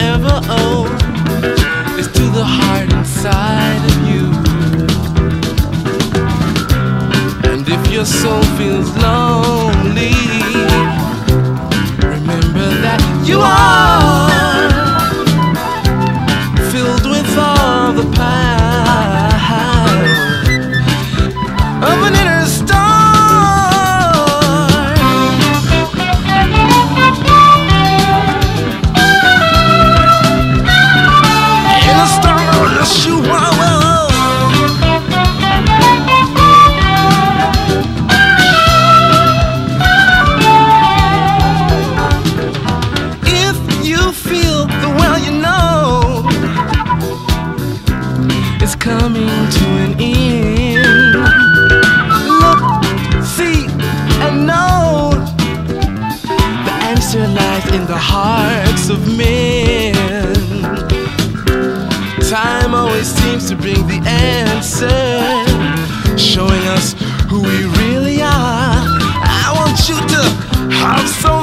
ever own is to the heart inside of you. And if your soul feels lonely, remember that you are. time always seems to bring the answer, showing us who we really are. I want you to have some.